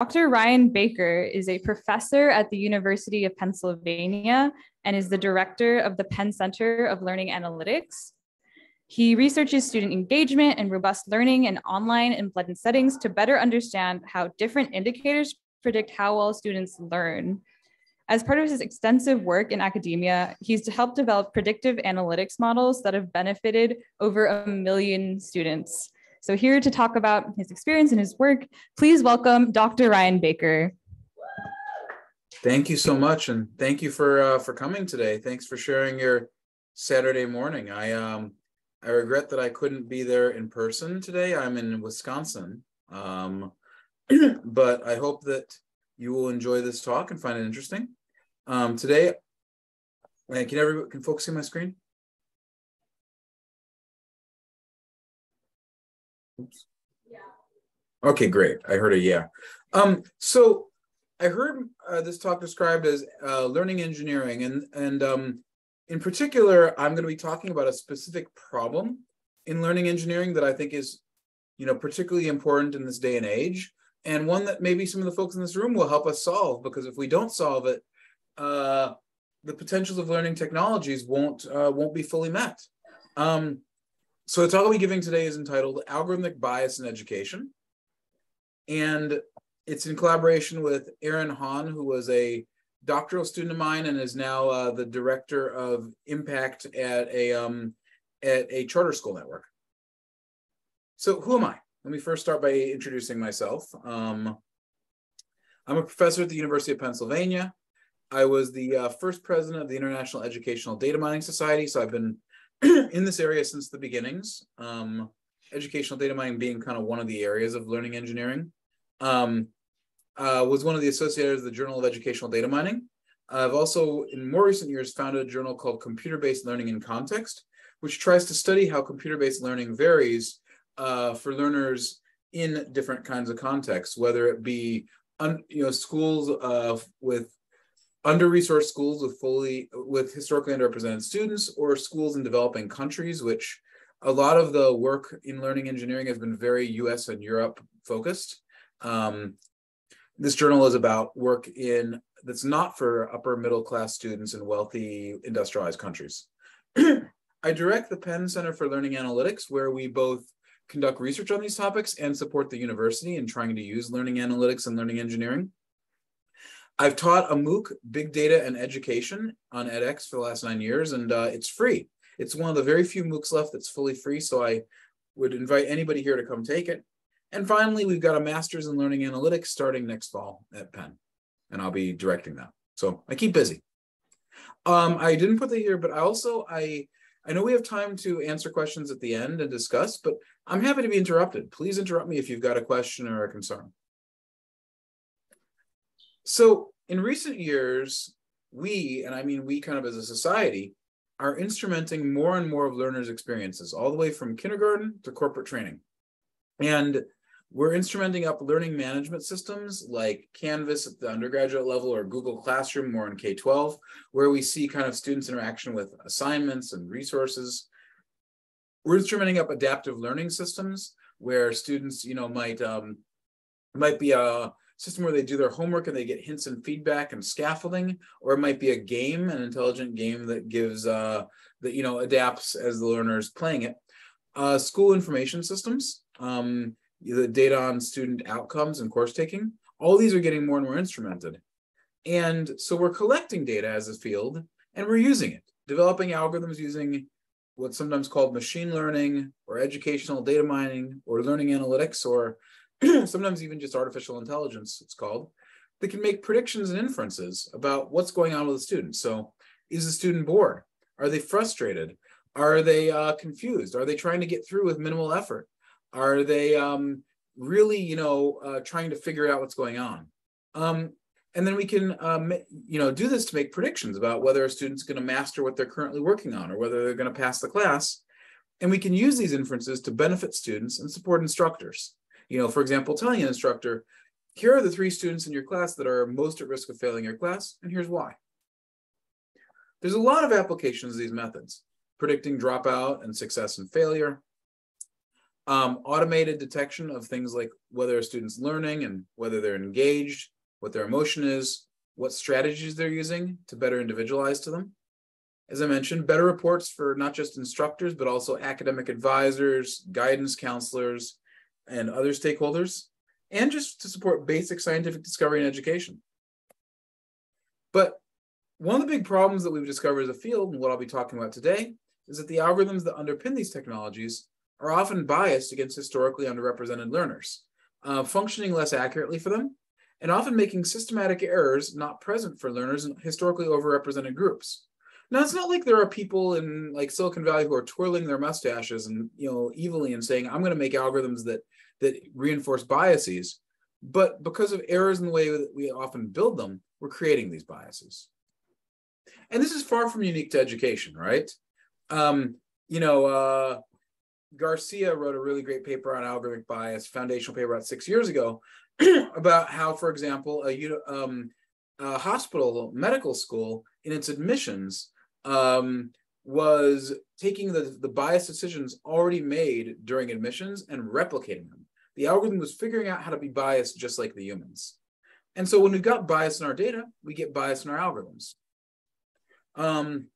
Dr. Ryan Baker is a professor at the University of Pennsylvania and is the director of the Penn Center of Learning Analytics. He researches student engagement and robust learning in online and blended settings to better understand how different indicators predict how well students learn. As part of his extensive work in academia, he's helped develop predictive analytics models that have benefited over a million students. So here to talk about his experience and his work, please welcome Dr. Ryan Baker. Thank you so much, and thank you for uh, for coming today. Thanks for sharing your Saturday morning. I um I regret that I couldn't be there in person today. I'm in Wisconsin, um, but I hope that you will enjoy this talk and find it interesting. Um, today, can everyone can folks see my screen? Oops. Yeah. Okay, great. I heard a yeah. Um, so I heard uh, this talk described as uh, learning engineering, and and um, in particular, I'm going to be talking about a specific problem in learning engineering that I think is, you know, particularly important in this day and age, and one that maybe some of the folks in this room will help us solve. Because if we don't solve it, uh, the potentials of learning technologies won't uh, won't be fully met. Um, so the talk I'll be giving today is entitled Algorithmic Bias in Education. And it's in collaboration with Aaron Hawn, who was a doctoral student of mine and is now uh, the director of impact at a, um, at a charter school network. So who am I? Let me first start by introducing myself. Um, I'm a professor at the University of Pennsylvania. I was the uh, first president of the International Educational Data Mining Society, so I've been in this area since the beginnings. Um, educational data mining being kind of one of the areas of learning engineering. Um, uh, was one of the associators of the Journal of Educational Data Mining. I've also, in more recent years, founded a journal called Computer-Based Learning in Context, which tries to study how computer-based learning varies uh, for learners in different kinds of contexts, whether it be you know schools uh, with under-resourced schools with fully with historically underrepresented students or schools in developing countries which a lot of the work in learning engineering has been very us and europe focused. Um, this journal is about work in that's not for upper middle class students in wealthy industrialized countries. I direct the penn center for learning analytics where we both conduct research on these topics and support the university in trying to use learning analytics and learning engineering I've taught a MOOC, Big Data and Education, on edX for the last nine years, and uh, it's free. It's one of the very few MOOCs left that's fully free, so I would invite anybody here to come take it. And finally, we've got a master's in learning analytics starting next fall at Penn, and I'll be directing that. So I keep busy. Um, I didn't put that here, but I also I I know we have time to answer questions at the end and discuss, but I'm happy to be interrupted. Please interrupt me if you've got a question or a concern. So in recent years, we, and I mean we kind of as a society, are instrumenting more and more of learners' experiences, all the way from kindergarten to corporate training. And we're instrumenting up learning management systems like Canvas at the undergraduate level or Google Classroom more in K 12, where we see kind of students' interaction with assignments and resources. We're instrumenting up adaptive learning systems where students, you know, might um, might be a system where they do their homework and they get hints and feedback and scaffolding, or it might be a game, an intelligent game that gives uh, that you know adapts as the learner is playing it. Uh, school information systems, um, the data on student outcomes and course taking, all these are getting more and more instrumented. And so we're collecting data as a field and we're using it, developing algorithms using what's sometimes called machine learning or educational data mining or learning analytics or sometimes even just artificial intelligence, it's called, that can make predictions and inferences about what's going on with the student. So, is the student bored? Are they frustrated? Are they uh, confused? Are they trying to get through with minimal effort? Are they um, really, you know, uh, trying to figure out what's going on? Um, and then we can, um, you know, do this to make predictions about whether a student's going to master what they're currently working on or whether they're going to pass the class. And we can use these inferences to benefit students and support instructors. You know, for example, telling an instructor, here are the three students in your class that are most at risk of failing your class, and here's why. There's a lot of applications of these methods, predicting dropout and success and failure. um, automated detection of things like whether a student's learning and whether they're engaged, what their emotion is, what strategies they're using to better individualize to them. As I mentioned, better reports for not just instructors, but also academic advisors, guidance counselors, and other stakeholders, and just to support basic scientific discovery and education. But one of the big problems that we've discovered as a field, and what I'll be talking about today, is that the algorithms that underpin these technologies are often biased against historically underrepresented learners, uh, functioning less accurately for them, and often making systematic errors not present for learners in historically overrepresented groups. Now, it's not like there are people in like Silicon Valley who are twirling their mustaches and you know evilly and saying, "I'm going to make algorithms that that reinforce biases," but because of errors in the way that we often build them, we're creating these biases. And this is far from unique to education, right? Um, you know, uh, Garcia wrote a really great paper on algorithmic bias, foundational paper about six years ago, about how, for example, a, um, a, hospital medical school in its admissions um, was taking the, the bias decisions already made during admissions and replicating them. The algorithm was figuring out how to be biased just like the humans. And so when we've got bias in our data, we get bias in our algorithms. Um,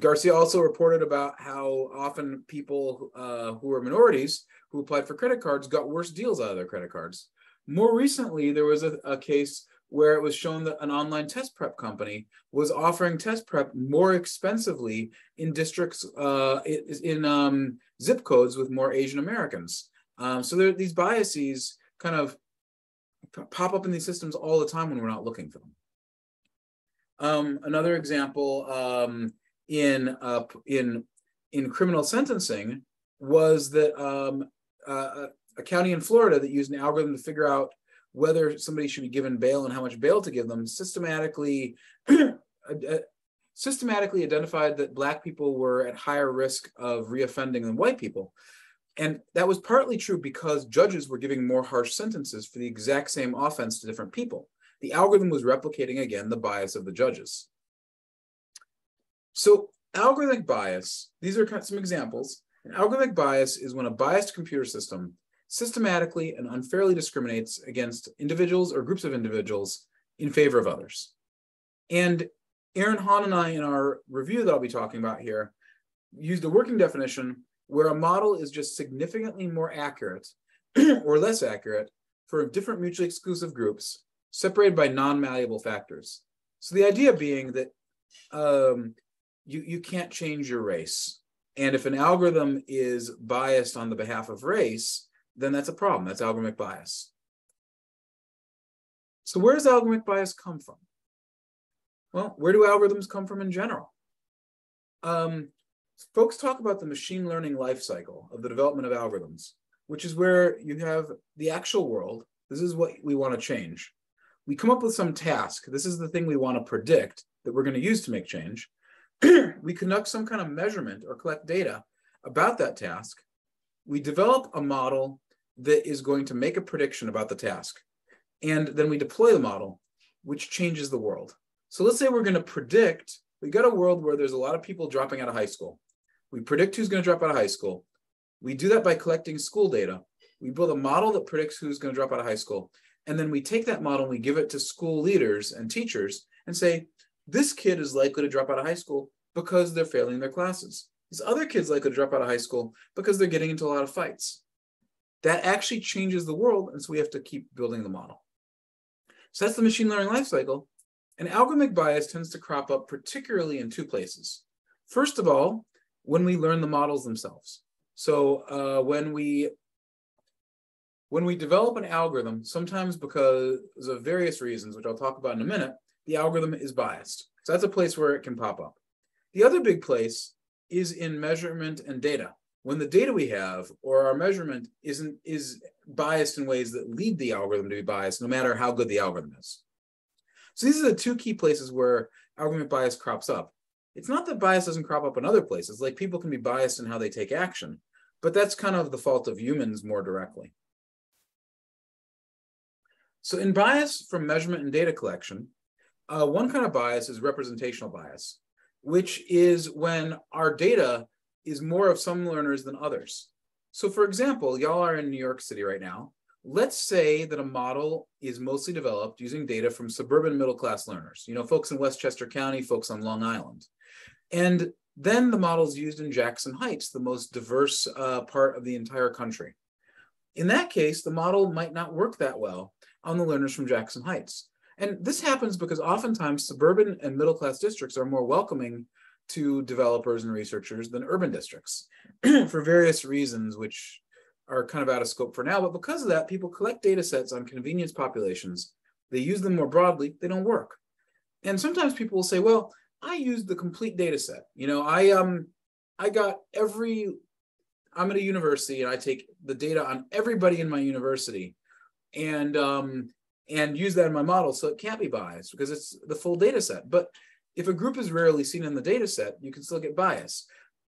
Garcia also reported about how often people uh, who were minorities who applied for credit cards got worse deals out of their credit cards. More recently, there was a, a case where it was shown that an online test prep company was offering test prep more expensively in districts uh, in um, zip codes with more Asian Americans. Um, so there, these biases kind of pop up in these systems all the time when we're not looking for them. Um, another example um, in uh, in in criminal sentencing was that um, uh, a county in Florida that used an algorithm to figure out whether somebody should be given bail and how much bail to give them systematically uh, systematically identified that black people were at higher risk of reoffending than white people and that was partly true because judges were giving more harsh sentences for the exact same offense to different people the algorithm was replicating again the bias of the judges so algorithmic bias, these are some examples. An algorithmic bias is when a biased computer system systematically and unfairly discriminates against individuals or groups of individuals in favor of others. And Aaron Hawn and I, in our review that I'll be talking about here, used a working definition where a model is just significantly more accurate or less accurate for different mutually exclusive groups separated by non-malleable factors. So the idea being that um, you you can't change your race. And if an algorithm is biased on the behalf of race then that's a problem. That's algorithmic bias. So where does algorithmic bias come from? Well where do algorithms come from in general? Um, folks talk about the machine learning life cycle of the development of algorithms which is where you have the actual world this is what we want to change we come up with some task this is the thing we want to predict that we're going to use to make change we conduct some kind of measurement or collect data about that task. We develop a model that is going to make a prediction about the task. And then we deploy the model, which changes the world. So let's say we're going to predict, we got a world where there's a lot of people dropping out of high school. We predict who's going to drop out of high school. We do that by collecting school data. We build a model that predicts who's going to drop out of high school. And then we take that model and we give it to school leaders and teachers and say, this kid is likely to drop out of high school because they're failing their classes. This other kid's likely to drop out of high school because they're getting into a lot of fights. That actually changes the world, and so we have to keep building the model. So that's the machine learning life cycle. And algorithmic bias tends to crop up particularly in two places. First of all, when we learn the models themselves. So uh, when we when we develop an algorithm, sometimes because of various reasons, which I'll talk about in a minute, the algorithm is biased. So that's a place where it can pop up. The other big place is in measurement and data. When the data we have or our measurement isn't is biased in ways that lead the algorithm to be biased, no matter how good the algorithm is. So these are the two key places where algorithm bias crops up. It's not that bias doesn't crop up in other places, like people can be biased in how they take action, but that's kind of the fault of humans more directly. So in bias from measurement and data collection, uh, one kind of bias is representational bias, which is when our data is more of some learners than others. So for example, y'all are in New York City right now. Let's say that a model is mostly developed using data from suburban middle class learners, you know, folks in Westchester County, folks on Long Island. And then the model is used in Jackson Heights, the most diverse uh, part of the entire country. In that case, the model might not work that well on the learners from Jackson Heights. And this happens because oftentimes suburban and middle class districts are more welcoming to developers and researchers than urban districts for various reasons, which are kind of out of scope for now. But because of that, people collect data sets on convenience populations. They use them more broadly, they don't work. And sometimes people will say, well, I used the complete data set. You know, I um I got every I'm at a university and I take the data on everybody in my university and um and use that in my model so it can't be biased because it's the full data set. But if a group is rarely seen in the data set, you can still get bias.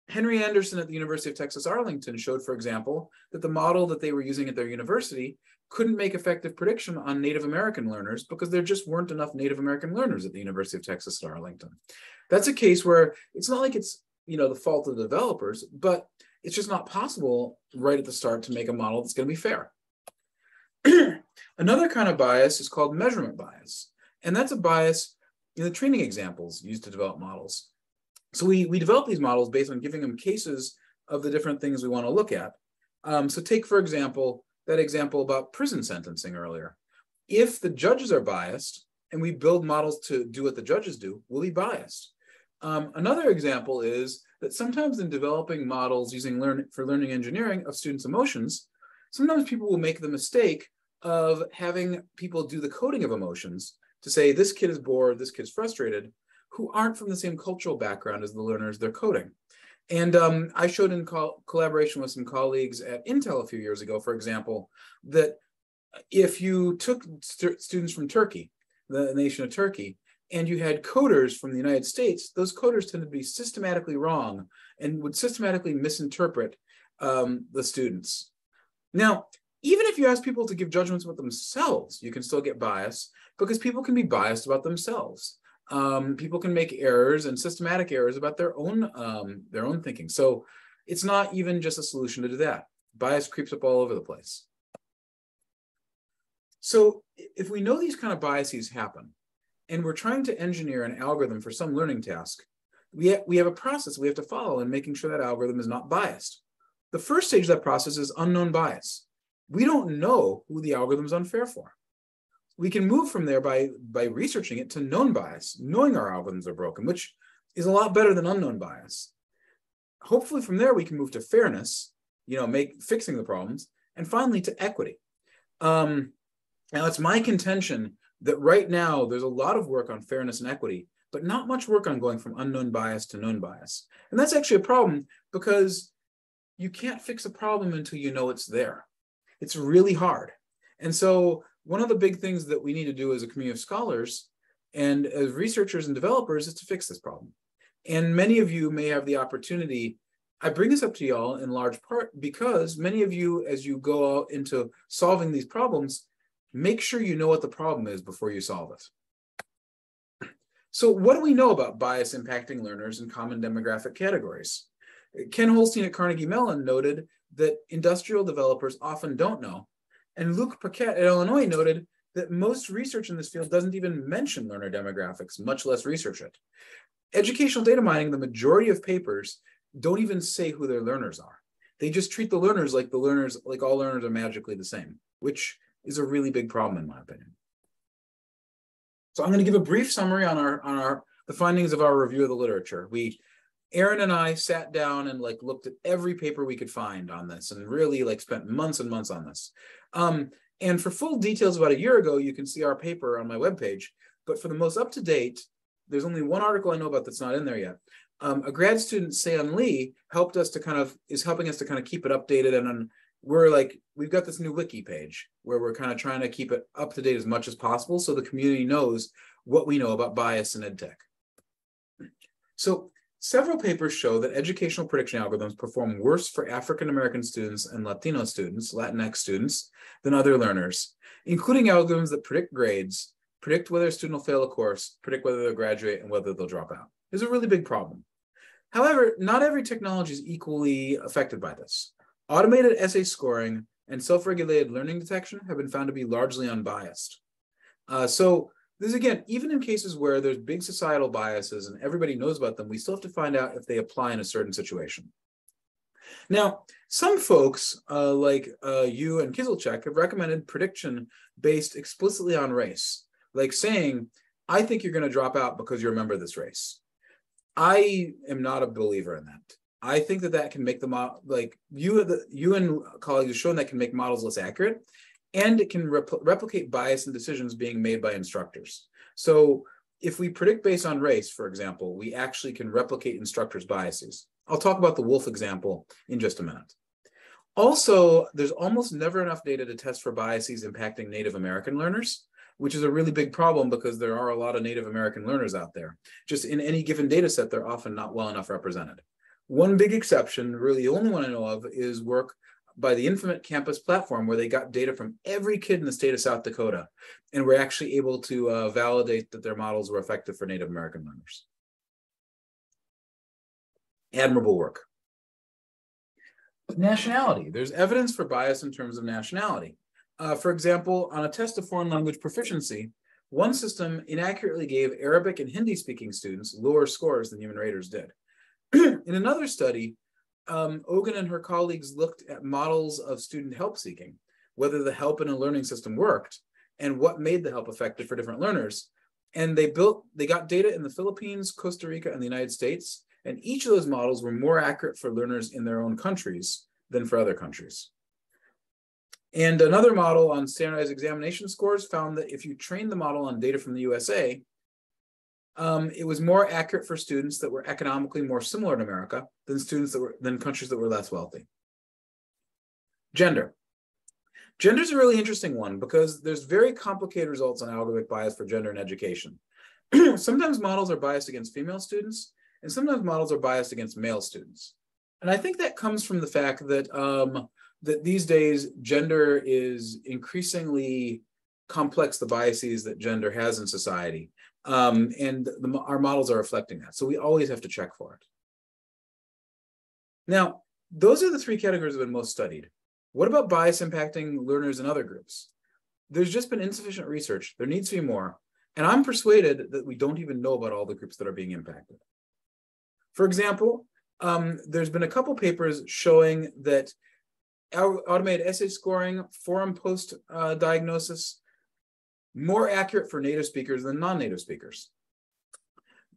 Henry Anderson at the University of Texas Arlington showed, for example, that the model that they were using at their university couldn't make effective prediction on Native American learners because there just weren't enough Native American learners at the University of Texas at Arlington. That's a case where it's not like it's you know the fault of the developers, but it's just not possible right at the start to make a model that's going to be fair. Another kind of bias is called measurement bias, and that's a bias in the training examples used to develop models. So we, we develop these models based on giving them cases of the different things we want to look at. Um, so take, for example, that example about prison sentencing earlier. If the judges are biased and we build models to do what the judges do, we'll be biased. Um, another example is that sometimes in developing models using learn for learning engineering of students' emotions, sometimes people will make the mistake of having people do the coding of emotions to say this kid is bored, this kid's frustrated, who aren't from the same cultural background as the learners they're coding. And um, I showed in co collaboration with some colleagues at Intel a few years ago, for example, that if you took st students from Turkey, the nation of Turkey, and you had coders from the United States, those coders tended to be systematically wrong and would systematically misinterpret um, the students. Now, even if you ask people to give judgments about themselves, you can still get bias because people can be biased about themselves um, people can make errors and systematic errors about their own um, their own thinking. So it's not even just a solution to do that. Bias creeps up all over the place. So if we know these kind of biases happen, and we're trying to engineer an algorithm for some learning task, we, ha we have a process we have to follow in making sure that algorithm is not biased. The first stage of that process is unknown bias. We don't know who the algorithm is unfair for we can move from there by by researching it to known bias, knowing our algorithms are broken, which is a lot better than unknown bias. Hopefully, from there we can move to fairness, you know, make fixing the problems, and finally to equity. Um, now, it's my contention that right now there's a lot of work on fairness and equity, but not much work on going from unknown bias to known bias. And that's actually a problem because you can't fix a problem until you know it's there. It's really hard. And so one of the big things that we need to do as a community of scholars and as researchers and developers is to fix this problem. And many of you may have the opportunity. I bring this up to y'all in large part because many of you, as you go out into solving these problems, make sure you know what the problem is before you solve it. So, what do we know about bias impacting learners in common demographic categories? Ken Holstein at Carnegie Mellon noted that industrial developers often don't know and Luc Paquette at Illinois noted that most research in this field doesn't even mention learner demographics, much less research it. Educational data mining, the majority of papers don't even say who their learners are. They just treat the learners like the learners, like all learners are magically the same, which is a really big problem in my opinion. So I'm going to give a brief summary on our on our the findings of our review of the literature. We Aaron and I sat down and like looked at every paper we could find on this and really like spent months and months on this. Um, and for full details about a year ago, you can see our paper on my webpage. But for the most up to date, there's only one article I know about that's not in there yet. Um, a grad student, Seon Lee, helped us to kind of is helping us to kind of keep it updated. And we're like, we've got this new wiki page where we're kind of trying to keep it up to date as much as possible so the community knows what we know about bias in edtech. So Several papers show that educational prediction algorithms perform worse for African American students and Latino students, Latinx students, than other learners, including algorithms that predict grades, predict whether a student will fail a course, predict whether they'll graduate, and whether they'll drop out. It's a really big problem. However, not every technology is equally affected by this. Automated essay scoring and self-regulated learning detection have been found to be largely unbiased. Uh, so this again, even in cases where there's big societal biases and everybody knows about them, we still have to find out if they apply in a certain situation. Now, some folks uh, like uh, Yu and Kizilcec have recommended prediction based explicitly on race, like saying, I think you're going to drop out because you're a member of this race. I am not a believer in that. I think that that can make the model like you the Yu and colleagues have shown that can make models less accurate, and it can replicate bias in decisions being made by instructors. So if we predict based on race, for example, we actually can replicate instructors' biases. I'll talk about the wolf example in just a minute. Also, there's almost never enough data to test for biases impacting Native American learners, which is a really big problem because there are a lot of Native American learners out there. Just in any given data set, they're often not well enough represented. One big exception, really the only one I know of, is work by the Infinite Campus platform where they got data from every kid in the state of South Dakota and were actually able to uh, validate that their models were effective for Native American learners. Admirable work. Nationality. There's evidence for bias in terms of nationality. Uh, for example, on a test of foreign language proficiency, one system inaccurately gave Arabic and Hindi speaking students lower scores than human raters did. in another study, um, Ogan and her colleagues looked at models of student help seeking, whether the help in a learning system worked, and what made the help effective for different learners. And they built, they got data in the Philippines, Costa Rica, and the United States. And each of those models were more accurate for learners in their own countries than for other countries. And another model on standardized examination scores found that if you train the model on data from the USA, um, it was more accurate for students that were economically more similar in America than students that were than countries that were less wealthy. Gender. Gender is a really interesting one because there's very complicated results on algorithmic bias for gender in education. sometimes models are biased against female students, and sometimes models are biased against male students. And I think that comes from the fact that um, that these days gender is increasingly complex the biases that gender has in society um, and the, our models are reflecting that. So we always have to check for it. Now, those are the three categories that have been most studied. What about bias impacting learners in other groups? There's just been insufficient research. There needs to be more. And I'm persuaded that we don't even know about all the groups that are being impacted. For example, um, there's been a couple papers showing that automated essay scoring, forum post uh, diagnosis, more accurate for native speakers than non-native speakers.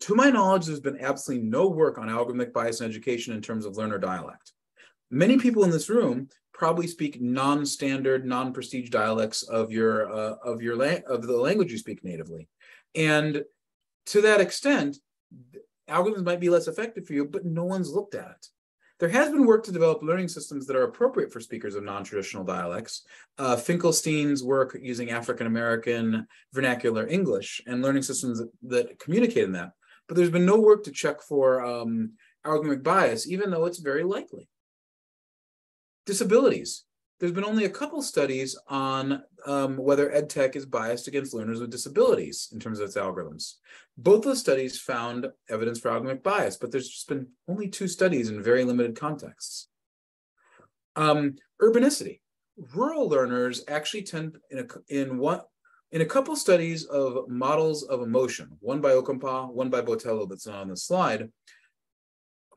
To my knowledge, there's been absolutely no work on algorithmic bias in education in terms of learner dialect. Many people in this room probably speak non-standard, non-prestige dialects of your uh, of your of the language you speak natively, and to that extent, algorithms might be less effective for you, but no one's looked at it. There has been work to develop learning systems that are appropriate for speakers of non-traditional dialects. Uh, Finkelstein's work using African American vernacular English and learning systems that, that, communicate in that. But there's been no work to check for um, algorithmic bias, even though it's very likely. Disabilities there's been only a couple studies on um, whether EdTech is biased against learners with disabilities in terms of its algorithms. Both the studies found evidence for algorithmic bias, but there's just been only two studies in very limited contexts. Um, urbanicity. Rural learners actually tend in a, in one in a couple studies of models of emotion, one by Ocumpaugh, one by Botelho that's not on the slide,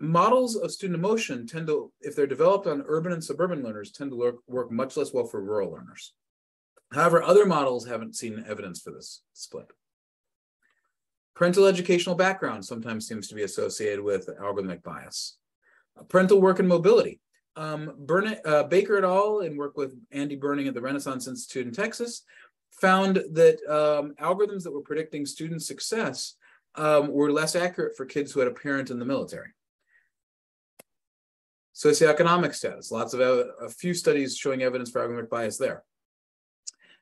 models of student emotion tend to, if they're developed on urban and suburban learners, tend to work, work much less well for rural learners. However, other models haven't seen evidence for this split. Parental educational background sometimes seems to be associated with algorithmic bias. Uh, parental work and mobility. Um, uh, Baker et al. in work with Andy Berning at the Renaissance Institute in Texas found that um, algorithms that were predicting student success um, were less accurate for kids who had a parent in the military socioeconomic status, lots of a few studies showing evidence for algorithmic bias there.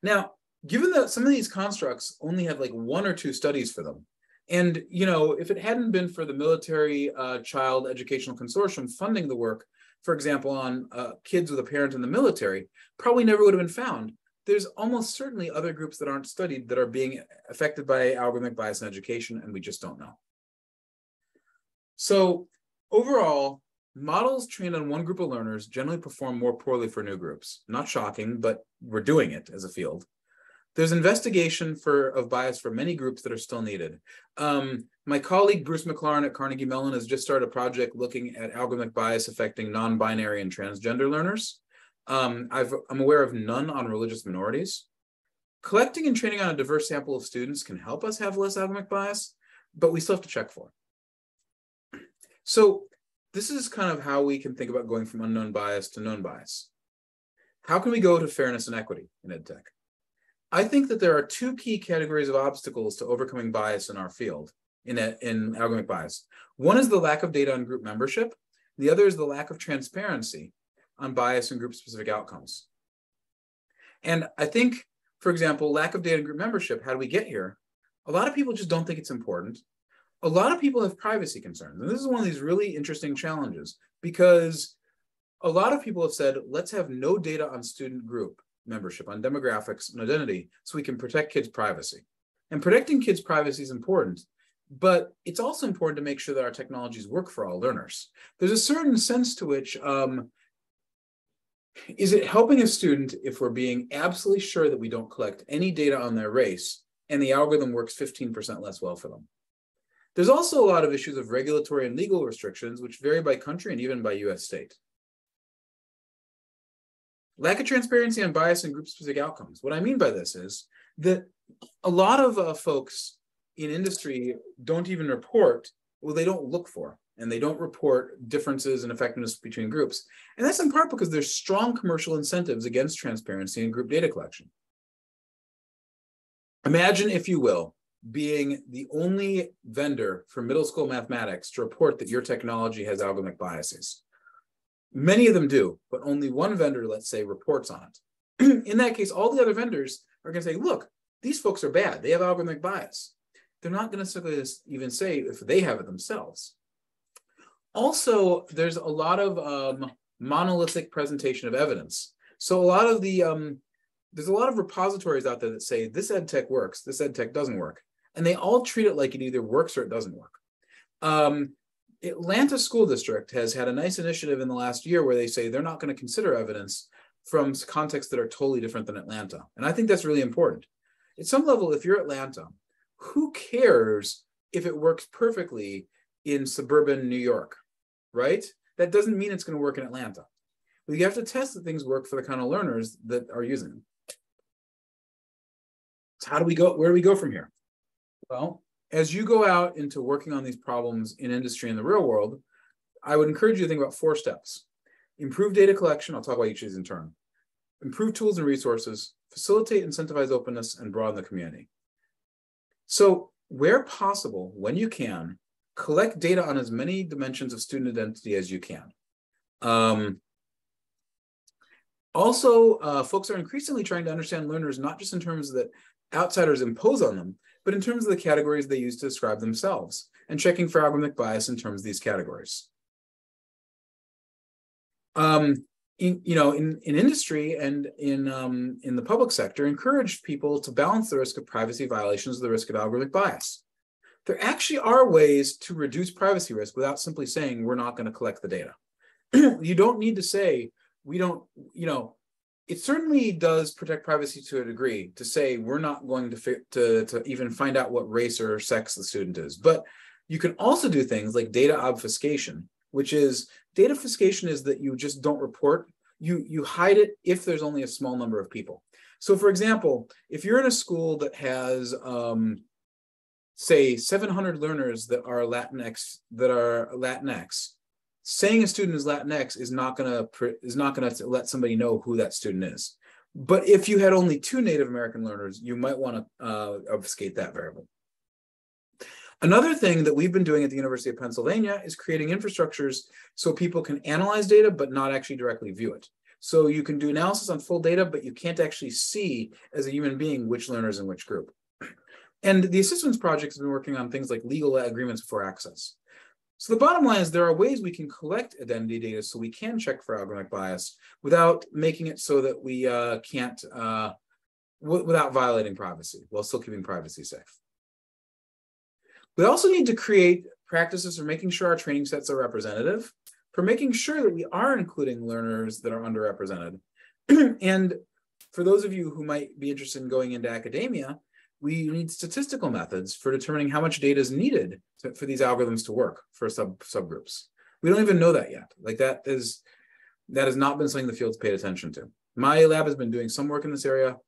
Now, given that some of these constructs only have like one or two studies for them, and you know, if it hadn't been for the Military uh, Child Educational Consortium funding the work, for example, on uh, kids with a parent in the military, probably never would have been found. There's almost certainly other groups that aren't studied that are being affected by algorithmic bias in education, and we just don't know. So overall, models trained on one group of learners generally perform more poorly for new groups. Not shocking, but we're doing it as a field. There's investigation for of bias for many groups that are still needed. Um, my colleague Bruce McLaren at Carnegie Mellon has just started a project looking at algorithmic bias affecting non-binary and transgender learners. Um, i am aware of none on religious minorities. Collecting and training on a diverse sample of students can help us have less algorithmic bias, but we still have to check for. So this is kind of how we can think about going from unknown bias to known bias. How can we go to fairness and equity in EdTech? I think that there are two key categories of obstacles to overcoming bias in our field, in, a, in algorithmic bias. One is the lack of data on group membership. The other is the lack of transparency on bias and group specific outcomes. And I think, for example, lack of data and group membership, how do we get here? A lot of people just don't think it's important. A lot of people have privacy concerns. And this is one of these really interesting challenges because a lot of people have said, let's have no data on student group membership, on demographics and identity, so we can protect kids' privacy. And protecting kids' privacy is important, but it's also important to make sure that our technologies work for all learners. There's a certain sense to which um, is it helping a student if we're being absolutely sure that we don't collect any data on their race and the algorithm works 15% less well for them? There's also a lot of issues of regulatory and legal restrictions, which vary by country and even by US state. Lack of transparency on bias and group specific outcomes. What I mean by this is that a lot of uh, folks in industry don't even report, well, they don't look for, and they don't report differences in effectiveness between groups. And that's in part because there's strong commercial incentives against transparency and group data collection. Imagine, if you will, being the only vendor for middle school mathematics to report that your technology has algorithmic biases. Many of them do, but only one vendor, let's say, reports on it. In that case, all the other vendors are going to say, look, these folks are bad. They have algorithmic bias. They're not going to even say if they have it themselves. Also, there's a lot of um, monolithic presentation of evidence. So a lot of the, um, there's a lot of repositories out there that say this ed tech works, this ed tech doesn't work. And they all treat it like it either works or it doesn't work. Um, Atlanta School District has had a nice initiative in the last year where they say they're not going to consider evidence from contexts that are totally different than Atlanta. And I think that's really important. At some level, if you're Atlanta, who cares if it works perfectly in suburban New York, right? That doesn't mean it's going to work in Atlanta. But you have to test that things work for the kind of learners that are using them. So how do we go? Where do we go from here? Well, as you go out into working on these problems in industry in the real world, I would encourage you to think about four steps. Improve data collection, I'll talk about each of these in turn. Improve tools and resources, facilitate incentivize openness, and broaden the community. So where possible, when you can, collect data on as many dimensions of student identity as you can. Um, also, uh, folks are increasingly trying to understand learners, not just in terms that outsiders impose on them, but in terms of the categories they use to describe themselves, and checking for algorithmic bias in terms of these categories. Um, in, you know, in, in industry and in, um, in the public sector, encourage people to balance the risk of privacy violations with the risk of algorithmic bias. There actually are ways to reduce privacy risk without simply saying we're not going to collect the data. you don't need to say we don't, you know, it certainly does protect privacy to a degree to say we're not going to, to, to even find out what race or sex the student is. But you can also do things like data obfuscation, which is data obfuscation is that you just don't report, you, you hide it if there's only a small number of people. So for example, if you're in a school that has, um, say 700 learners that are Latinx, that are Latinx, saying a student is Latinx is not gonna is not gonna let somebody know who that student is. But if you had only two Native American learners, you might want to uh, obfuscate that variable. Another thing that we've been doing at the University of Pennsylvania is creating infrastructures so people can analyze data but not actually directly view it. So you can do analysis on full data, but you can't actually see as a human being which learners in which group. And the assistance project has been working on things like legal agreements for access. So the bottom line is there are ways we can collect identity data so we can check for algorithmic bias without making it so that we uh, can't, uh, without violating privacy while still keeping privacy safe. We also need to create practices for making sure our training sets are representative. for making sure that we are including learners that are underrepresented. and for those of you who might be interested in going into academia, we need statistical methods for determining how much data is needed to, for these algorithms to work for sub subgroups. We don't even know that yet. Like that is that has not been something the field's paid attention to. My lab has been doing some work in this area.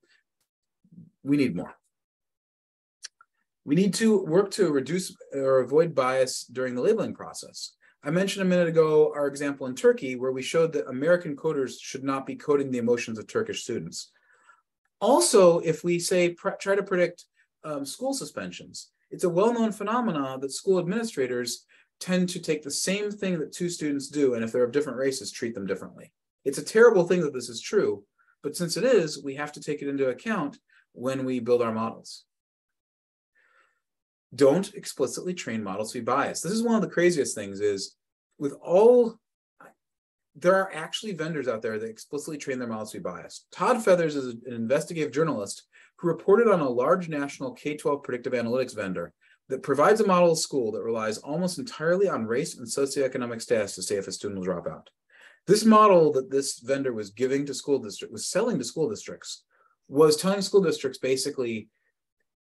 We need more. We need to work to reduce or avoid bias during the labeling process. I mentioned a minute ago our example in Turkey where we showed that American coders should not be coding the emotions of Turkish students. Also, if we say try to predict um, school suspensions, it's a well-known phenomenon that school administrators tend to take the same thing that two students do, and if they're of different races, treat them differently. It's a terrible thing that this is true, but since it is, we have to take it into account when we build our models. Don't explicitly train models to be biased. This is one of the craziest things is with all, there are actually vendors out there that explicitly train their models to be biased. Todd Feathers is an investigative journalist who reported on a large national K-12 predictive analytics vendor that provides a model school that relies almost entirely on race and socioeconomic status to say if a student will drop out. This model that this vendor was giving to school district was selling to school districts was telling school districts basically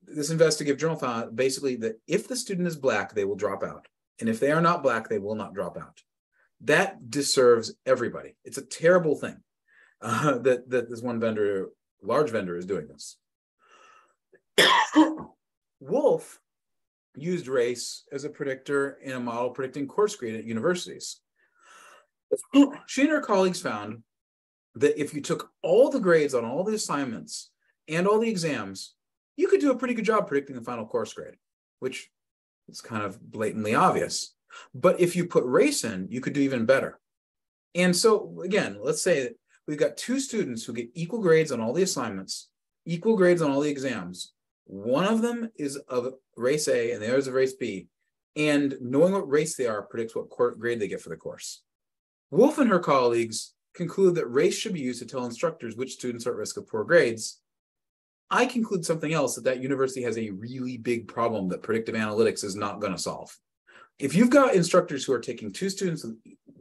this investigative journal found basically that if the student is black they will drop out and if they are not black they will not drop out that disserves everybody it's a terrible thing uh, that that this one vendor large vendor is doing this wolf used race as a predictor in a model predicting course grade at universities. She and her colleagues found that if you took all the grades on all the assignments and all the exams, you could do a pretty good job predicting the final course grade, which is kind of blatantly obvious. But if you put race in, you could do even better. And so, again, let's say that we've got two students who get equal grades on all the assignments, equal grades on all the exams, one of them is of race A and the other is of race B. And knowing what race they are predicts what grade they get for the course. Wolf and her colleagues conclude that race should be used to tell instructors which students are at risk of poor grades. I conclude something else that that university has a really big problem that predictive analytics is not going to solve. If you've got instructors who are taking two students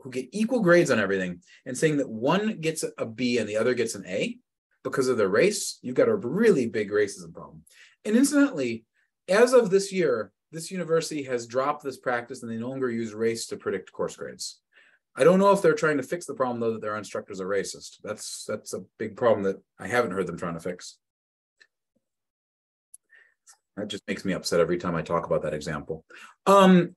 who get equal grades on everything and saying that one gets a B and the other gets an A because of their race, you've got a really big racism problem. And incidentally, as of this year, this university has dropped this practice and they no longer use race to predict course grades. I don't know if they're trying to fix the problem though that their instructors are racist. That's that's a big problem that I haven't heard them trying to fix. That just makes me upset every time I talk about that example. Um,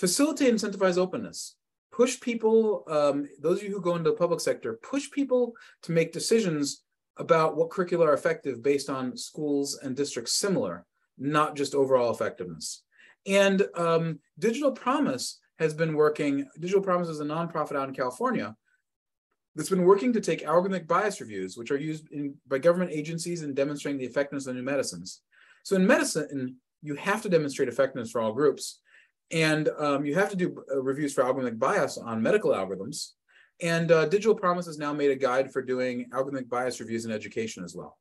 facilitate incentivize openness. Push people, um, those of you who go into the public sector, push people to make decisions about what curricula are effective based on schools and districts similar, not just overall effectiveness. And um, Digital Promise has been working, Digital Promise is a nonprofit out in California that's been working to take algorithmic bias reviews, which are used in, by government agencies in demonstrating the effectiveness of new medicines. So in medicine, you have to demonstrate effectiveness for all groups. And um, you have to do uh, reviews for algorithmic bias on medical algorithms. And uh, Digital Promise has now made a guide for doing algorithmic bias reviews in education as well.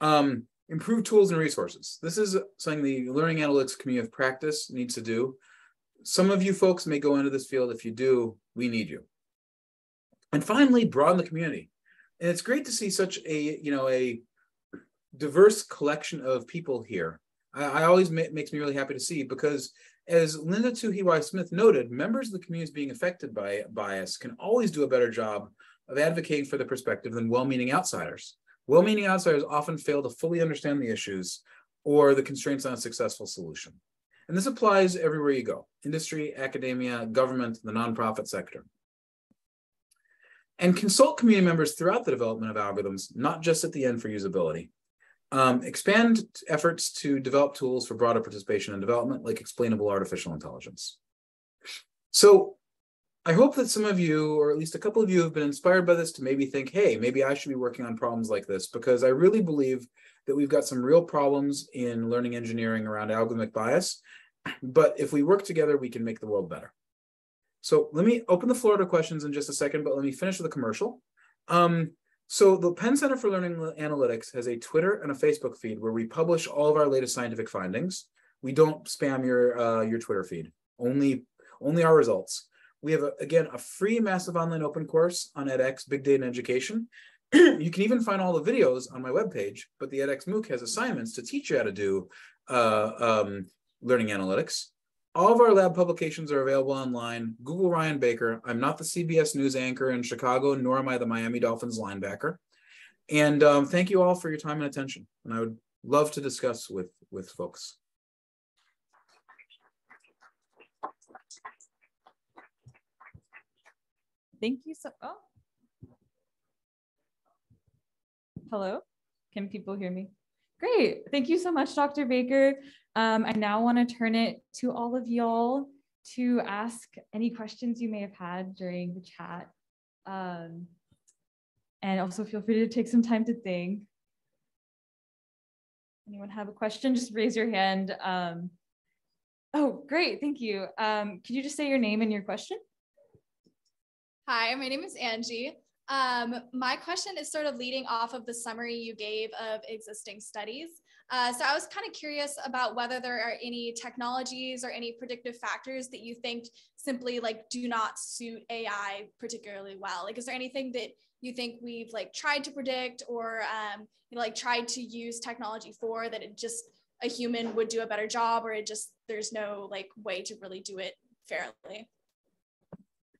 Um, improve tools and resources. This is something the learning analytics community of practice needs to do. Some of you folks may go into this field. If you do, we need you. And finally, broaden the community. And it's great to see such a, you know, a diverse collection of people here. I, I always ma makes me really happy to see because as Linda Tuhiwai Smith noted, members of the communities being affected by bias can always do a better job of advocating for the perspective than well-meaning outsiders. Well-meaning outsiders often fail to fully understand the issues or the constraints on a successful solution. And this applies everywhere you go, industry, academia, government, the nonprofit sector. And consult community members throughout the development of algorithms, not just at the end for usability. Um, expand efforts to develop tools for broader participation and development, like explainable artificial intelligence. So I hope that some of you, or at least a couple of you, have been inspired by this to maybe think, hey, maybe I should be working on problems like this, because I really believe that we've got some real problems in learning engineering around algorithmic bias. But if we work together, we can make the world better. So let me open the floor to questions in just a second, but let me finish with a commercial. Um, so the Penn Center for Learning Analytics has a Twitter and a Facebook feed where we publish all of our latest scientific findings. We don't spam your uh, your Twitter feed, only only our results. We have, a, again, a free massive online open course on edX, Big Data and Education. you can even find all the videos on my webpage, but the edX MOOC has assignments to teach you how to do uh, um, learning analytics. All of our lab publications are available online. Google Ryan Baker. I'm not the CBS News anchor in Chicago, nor am I the Miami Dolphins linebacker. And um, thank you all for your time and attention. And I would love to discuss with, with folks. Thank you so, oh. Hello, can people hear me? Great, thank you so much, Dr. Baker. Um, I now wanna turn it to all of y'all to ask any questions you may have had during the chat. Um, and also feel free to take some time to think. Anyone have a question? Just raise your hand. Um, oh, great, thank you. Um, could you just say your name and your question? Hi, my name is Angie. Um, my question is sort of leading off of the summary you gave of existing studies. Uh, so I was kind of curious about whether there are any technologies or any predictive factors that you think simply like do not suit AI particularly well. Like, is there anything that you think we've like tried to predict or um, you know, like tried to use technology for that it just a human would do a better job or it just there's no like way to really do it fairly?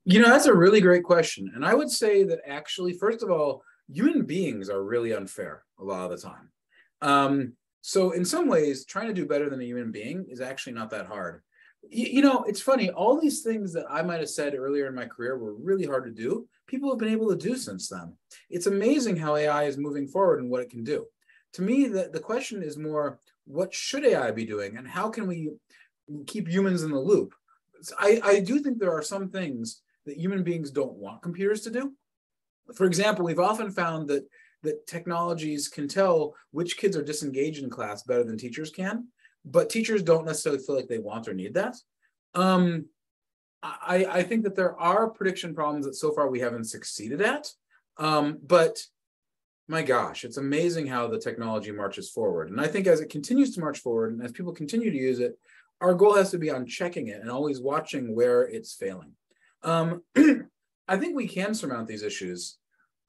You know, that's a really great question. And I would say that actually, first of all, human beings are really unfair a lot of the time. Um, so, in some ways, trying to do better than a human being is actually not that hard. You, you know, it's funny, all these things that I might have said earlier in my career were really hard to do, people have been able to do since then. It's amazing how AI is moving forward and what it can do. To me, the, the question is more what should AI be doing and how can we keep humans in the loop? I, I do think there are some things that human beings don't want computers to do. For example, we've often found that that technologies can tell which kids are disengaged in class better than teachers can, but teachers don't necessarily feel like they want or need that. Um, I, I think that there are prediction problems that so far we haven't succeeded at, um, but my gosh, it's amazing how the technology marches forward. And I think as it continues to march forward and as people continue to use it, our goal has to be on checking it and always watching where it's failing. Um, I think we can surmount these issues.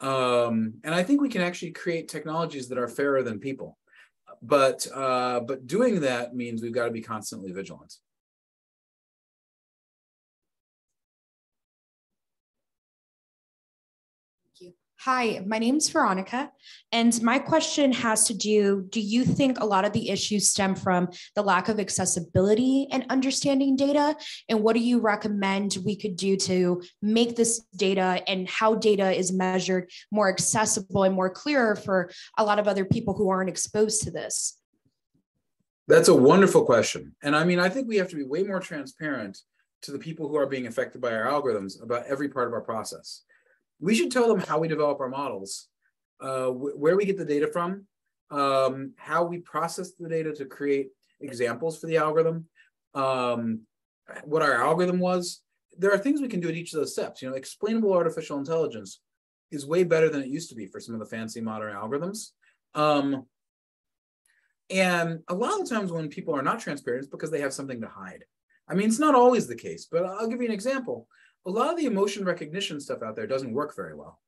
Um, and I think we can actually create technologies that are fairer than people. But uh, but doing that means we've got to be constantly vigilant. Hi, my name's Veronica, and my question has to do Do you think a lot of the issues stem from the lack of accessibility and understanding data? And what do you recommend we could do to make this data and how data is measured more accessible and more clear for a lot of other people who aren't exposed to this? That's a wonderful question. And I mean, I think we have to be way more transparent to the people who are being affected by our algorithms about every part of our process we should tell them how we develop our models, uh, wh where we get the data from, um, how we process the data to create examples for the algorithm, um, what our algorithm was. There are things we can do at each of those steps. You know, explainable artificial intelligence is way better than it used to be for some of the fancy modern algorithms. Um, and a lot of times when people are not transparent, it's because they have something to hide. I mean, it's not always the case, but I'll give you an example a lot of the emotion recognition stuff out there doesn't work very well.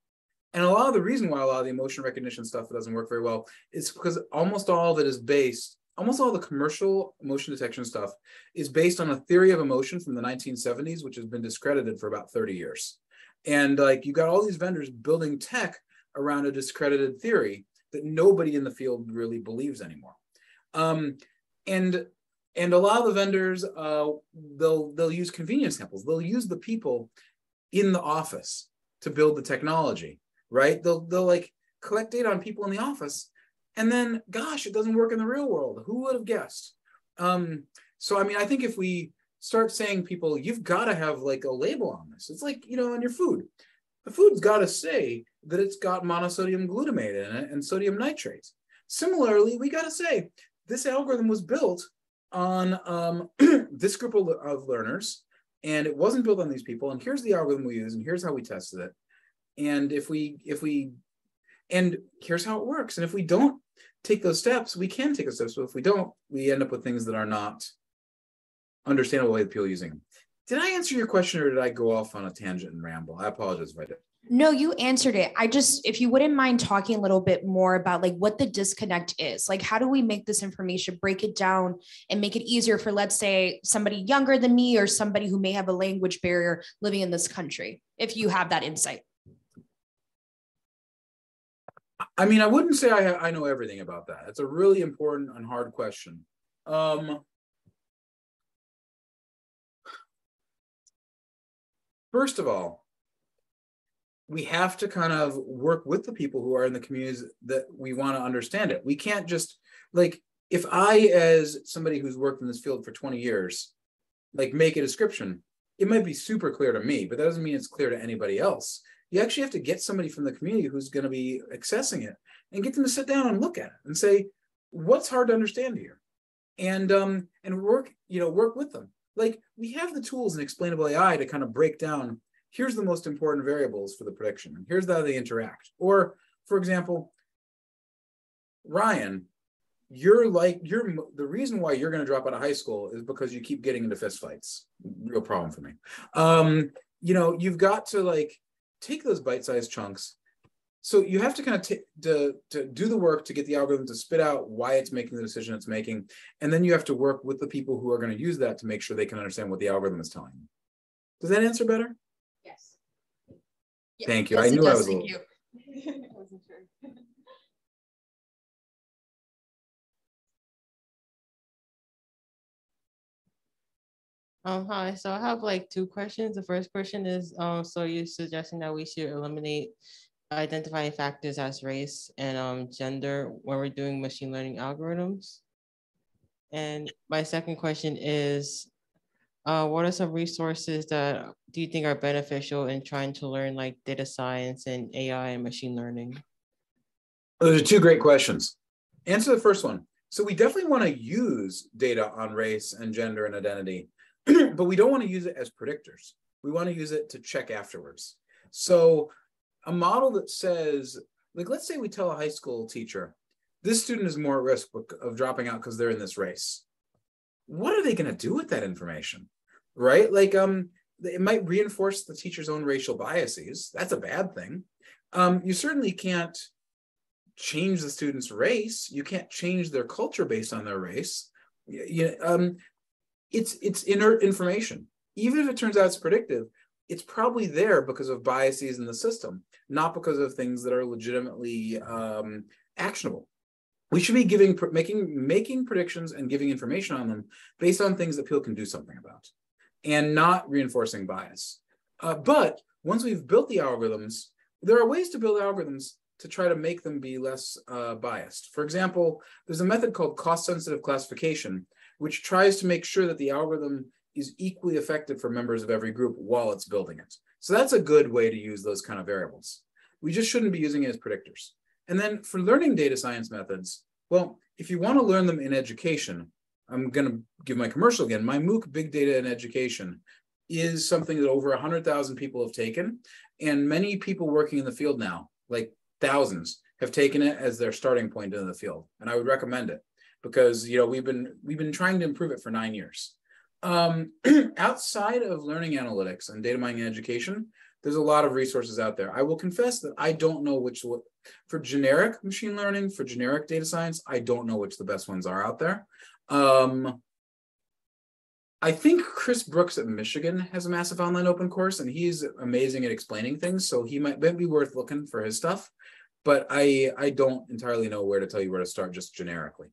And a lot of the reason why a lot of the emotion recognition stuff doesn't work very well is because almost all of it is based, almost all the commercial emotion detection stuff is based on a theory of emotion from the 1970s, which has been discredited for about 30 years. And like you got all these vendors building tech around a discredited theory that nobody in the field really believes anymore. Um, and and a lot of the vendors uh, they'll they'll use convenience samples. They'll use the people in the office to build the technology right? They'll they'll like collect data on people in the office and then gosh it doesn't work in the real world. Who would have guessed? Um, so i mean i think if we start saying people you've got to have like a label on this it's like you know on your food. The food's got to say that it's got monosodium glutamate in it and sodium nitrate. Similarly we got to say this algorithm was built on um, this group of, of learners, and it wasn't built on these people. And here's the algorithm we use, and here's how we tested it. And if we if we and here's how it works. And if we don't take those steps, we can take those steps. But if we don't, we end up with things that are not understandable way that people using. did I answer your question or did I go off on a tangent and ramble? I apologize if I did. No, you answered it. I just, if you wouldn't mind talking a little bit more about like what the disconnect is, like how do we make this information, break it down and make it easier for, let's say, somebody younger than me or somebody who may have a language barrier living in this country, if you have that insight? I mean, I wouldn't say I, I know everything about that. It's a really important and hard question. Um, first of all, we have to kind of work with the people who are in the communities that we want to understand it. We can't just like if I, as somebody who's worked in this field for 20 years, like make a description, it might be super clear to me, but that doesn't mean it's clear to anybody else. You actually have to get somebody from the community who's going to be accessing it and get them to sit down and look at it and say, what's hard to understand here? And um and work, you know, work with them. Like we have the tools in explainable AI to kind of break down here's the most important variables for the prediction, and here's how they interact. Or, for example, Ryan, you're like you're the reason why you're going to drop out of high school is because you keep getting into fistfights. Real problem for me. Um, you know, you've got to like take those bite-sized chunks. So you have to kind of t- to, to do the work to get the algorithm to spit out why it's making the decision it's making, and then you have to work with the people who are going to use that to make sure they can understand what the algorithm is telling you. Does that answer better? Yeah. Thank you. Yes, I it knew I does. was. a Thank little- you. Um, hi, so I have like two questions. The first question is, um, so you're suggesting that we should eliminate identifying factors as race and um, gender when we're doing machine learning algorithms? And my second question is, uh, what are some resources that do you think are beneficial in trying to learn like data science and AI and machine learning? Those are two great questions. Answer the first one. So we definitely want to use data on race and gender and identity, but we don't want to use it as predictors. We want to use it to check afterwards. So a model that says, like, let's say we tell a high school teacher, this student is more at risk of dropping out because they're in this race. What are they going to do with that information? Right? Like, um, it might reinforce the teacher's own racial biases. That's a bad thing. Um, you certainly can't change the student's race. You can't change their culture based on their race. You, um, it's it's inert information. Even if it turns out it's predictive, it's probably there because of biases in the system, not because of things that are legitimately um, actionable. We should be giving making making predictions and giving information on them based on things that people can do something about, and not reinforcing bias. Uh, but once we've built the algorithms, there are ways to build algorithms to try to make them be less uh, biased. For example, there's a method called cost-sensitive classification, which tries to make sure that the algorithm is equally effective for members of every group while it's building it. So that's a good way to use those kind of variables. We just shouldn't be using it as predictors. And then for learning data science methods, well, if you want to learn them in education, I'm going to give my commercial again. My MOOC Big Data in Education is something that over 100,000 people have taken. And many people working in the field now, like thousands have taken it as their starting point in the field and i would recommend it because you know we've been we've been trying to improve it for nine years um, outside of learning analytics and data mining education there's a lot of resources out there i will confess that i don't know which for generic machine learning for generic data science i don't know which the best ones are out there um, I think Chris Brooks at Michigan has a massive online open course, and he's amazing at explaining things. So he might, might be worth looking for his stuff. But I I don't entirely know where to tell you where to start just generically.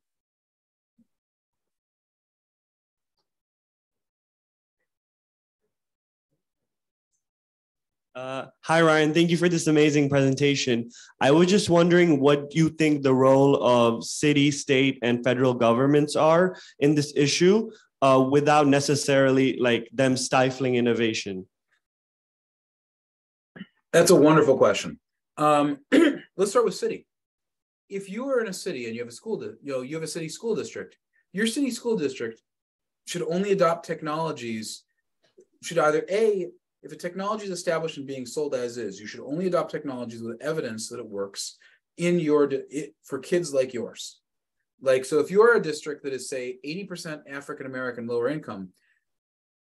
Uh, hi, Ryan. Thank you for this amazing presentation. I was just wondering what you think the role of city, state, and federal governments are in this issue uh, without necessarily like them stifling innovation. That's a wonderful question. Um, let's start with city. If you are in a city and you have a school, you know, you have a city school district, your city school district should only adopt technologies, should either A, if a technology is established and being sold as is, you should only adopt technologies with evidence that it works in your, it, for kids like yours. Like, so if you are a district that is, say, 80% African American lower income,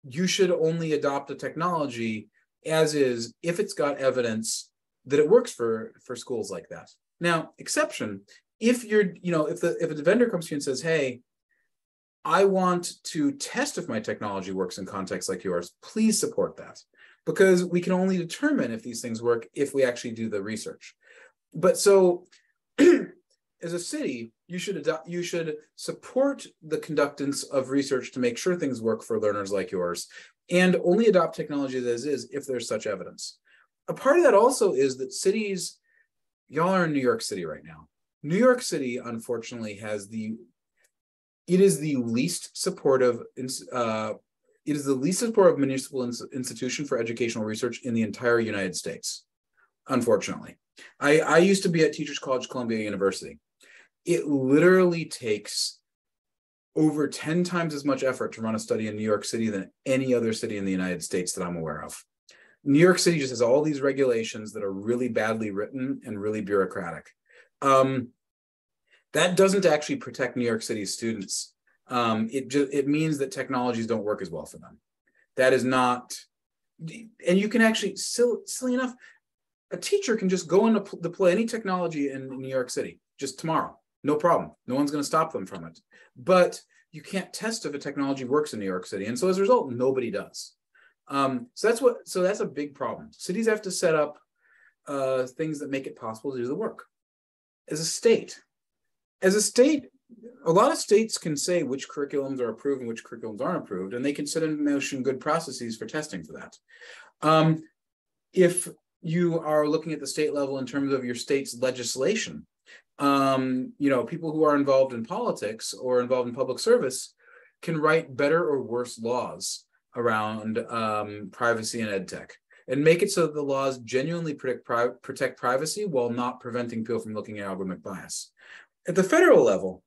you should only adopt a technology as is if it's got evidence that it works for for schools like that. Now, exception, if you're, you know, if the if a vendor comes to you and says, hey, I want to test if my technology works in contexts like yours, please support that. Because we can only determine if these things work if we actually do the research. But so as a city, you should adopt, you should support the conductance of research to make sure things work for learners like yours, and only adopt technology as is if there's such evidence. A part of that also is that cities, y'all are in New York City right now. New York City, unfortunately, has the it is the least supportive uh, it is the least supportive municipal ins institution for educational research in the entire United States. Unfortunately, I, I used to be at Teachers College Columbia University. It literally takes over 10 times as much effort to run a study in New York City than any other city in the United States that I'm aware of. New York City just has all these regulations that are really badly written and really bureaucratic. Um, that doesn't actually protect New York City students. Um, it just it means that technologies don't work as well for them. That is not, and you can actually silly, silly enough, a teacher can just go and deploy any technology in New York City just tomorrow, no problem. No one's going to stop them from it. But you can't test if a technology works in New York City, and so as a result, nobody does. Um, so that's what. So that's a big problem. Cities have to set up uh, things that make it possible to do the work. As a state, as a state, a lot of states can say which curriculums are approved and which curriculums aren't approved, and they can set in motion good processes for testing for that. Um, if you are looking at the state level in terms of your state's legislation, um, you know, people who are involved in politics or involved in public service can write better or worse laws around um, privacy and ed tech and make it so that the laws genuinely pri protect privacy while not preventing people from looking at algorithmic bias. At the federal level,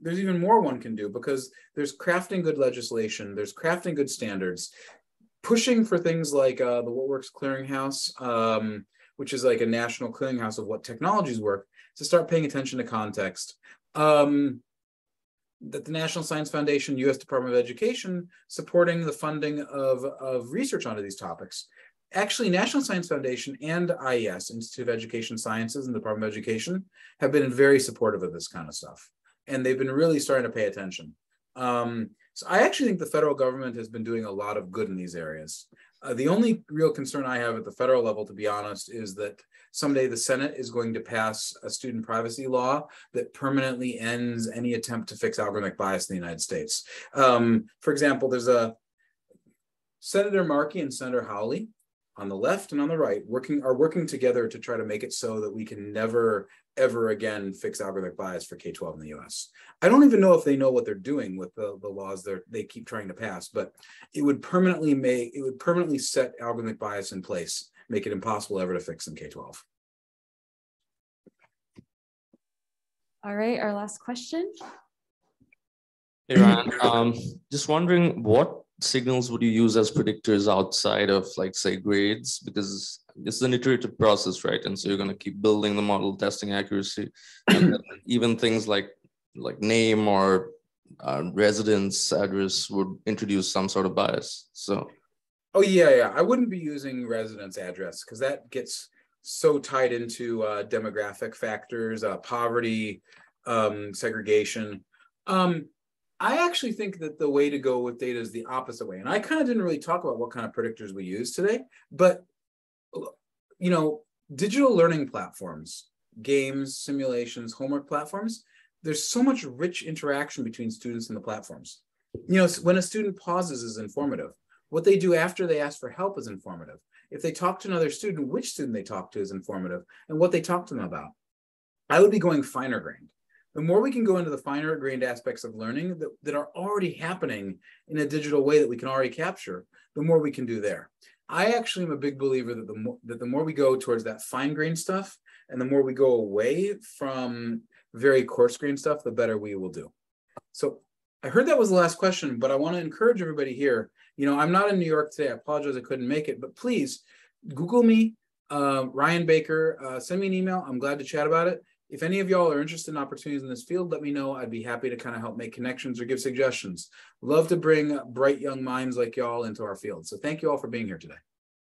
there's even more one can do because there's crafting good legislation, there's crafting good standards, pushing for things like uh, the What Works Clearinghouse, um, which is like a national clearinghouse of what technologies work, to start paying attention to context. Um, that the National Science Foundation, U.S. Department of Education, supporting the funding of, of research onto these topics actually National Science Foundation and IES, Institute of Education Sciences and the Department of Education, have been very supportive of this kind of stuff. And they've been really starting to pay attention. Um, so I actually think the federal government has been doing a lot of good in these areas. Uh, the only real concern I have at the federal level, to be honest, is that someday the Senate is going to pass a student privacy law that permanently ends any attempt to fix algorithmic bias in the United States. Um, for example, there's a Senator Markey and Senator Hawley on the left and on the right working are working together to try to make it so that we can never ever again fix algorithmic bias for K-12 in the US. I don't even know if they know what they're doing with the, the laws they they keep trying to pass, but it would permanently make it would permanently set algorithmic bias in place, make it impossible ever to fix in K-12. All right, our last question. Hey Ryan, um, just wondering what signals would you use as predictors outside of like say grades because it's an iterative process right? And so you're going to keep building the model testing accuracy and even things like like name or uh, residence address would introduce some sort of bias so. Oh yeah yeah. I wouldn't be using residence address because that gets so tied into uh, demographic factors uh, poverty um, segregation. Um, I actually think that the way to go with data is the opposite way. And I kind of didn't really talk about what kind of predictors we use today, but you know, digital learning platforms, games, simulations, homework platforms, there's so much rich interaction between students and the platforms. You know, when a student pauses is informative. What they do after they ask for help is informative. If they talk to another student, which student they talk to is informative and what they talk to them about. I would be going finer grained the more we can go into the finer grained aspects of learning that, that are already happening in a digital way that we can already capture, the more we can do there. I actually am a big believer that the more that the more we go towards that fine grained stuff and the more we go away from very coarse grained stuff, the better we will do. So I heard that was the last question, but I want to encourage everybody here. You know, I'm not in New York today. I apologize I couldn't make it, but please Google me, uh, Ryan Baker. Uh, send me an email. I'm glad to chat about it if any of y'all are interested in opportunities in this field, let me know. I'd be happy to kind of help make connections or give suggestions. Love to bring bright young minds like y'all into our field. So thank you all for being here today.